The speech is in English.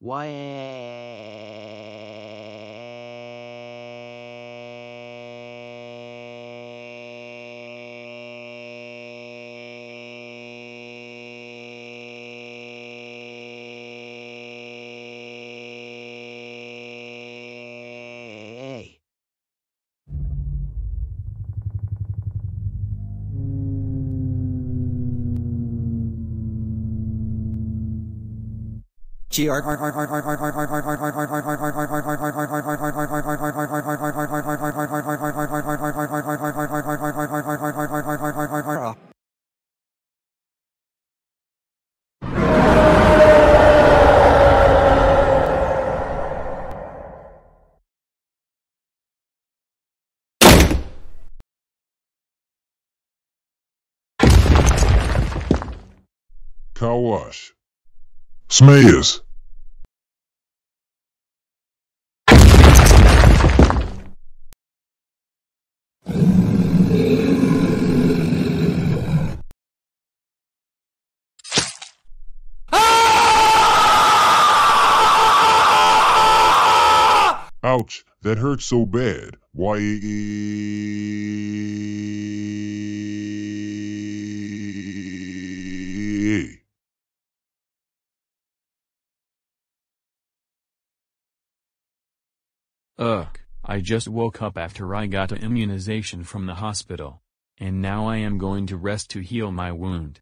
Why? GR Kawash. Smayers. Ouch, that hurts so bad. Why? Ugh, I just woke up after I got a immunization from the hospital. And now I am going to rest to heal my wound.